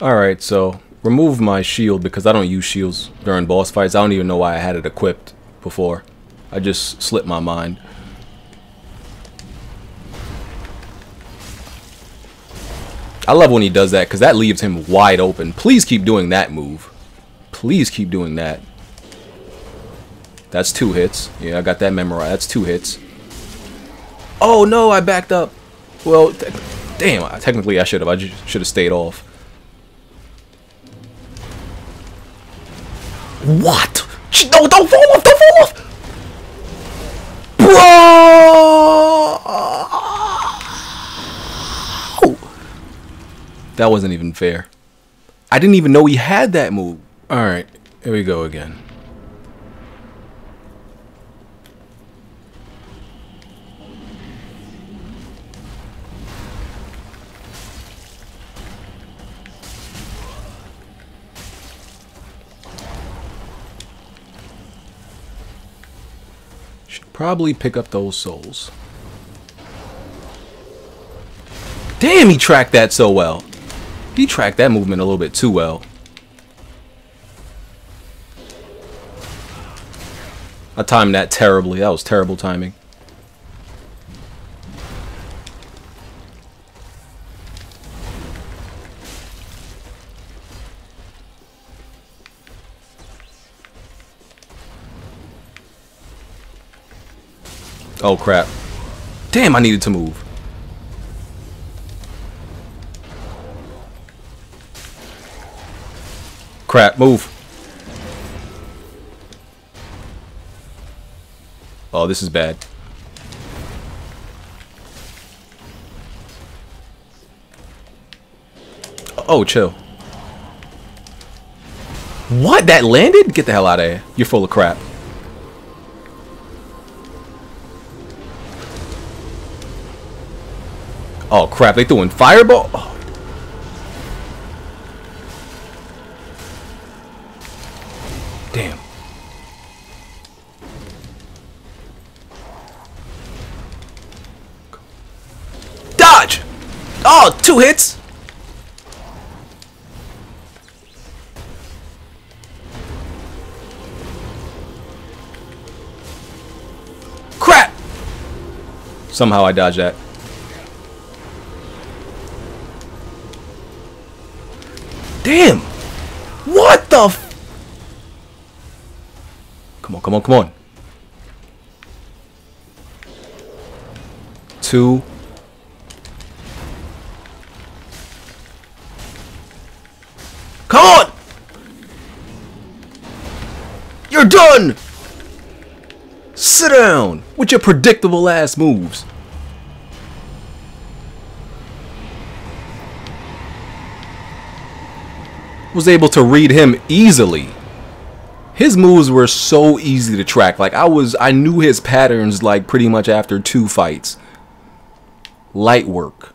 Alright, so remove my shield because I don't use shields during boss fights. I don't even know why I had it equipped before. I just slipped my mind. I love when he does that because that leaves him wide open. Please keep doing that move. Please keep doing that. That's two hits. Yeah, I got that memorized. That's two hits. Oh no, I backed up. Well, damn. I, Technically, I should have. I should have stayed off. What? No, don't fall off. Don't fall off. Bro. That wasn't even fair. I didn't even know he had that move. All right, here we go again. Should probably pick up those souls. Damn, he tracked that so well. He tracked that movement a little bit too well. I timed that terribly. That was terrible timing. Oh crap. Damn, I needed to move. Crap, move. Oh, this is bad. Oh, chill. What? That landed? Get the hell out of here. You're full of crap. Oh crap, they throwing fireball? Oh. Damn. Dodge! Oh, two hits! Crap! Somehow I dodged that. Damn! What the Come on, come on, come on. Two. Come on! You're done! Sit down with your predictable ass moves. Was able to read him easily. His moves were so easy to track. Like I was I knew his patterns like pretty much after two fights. Light work.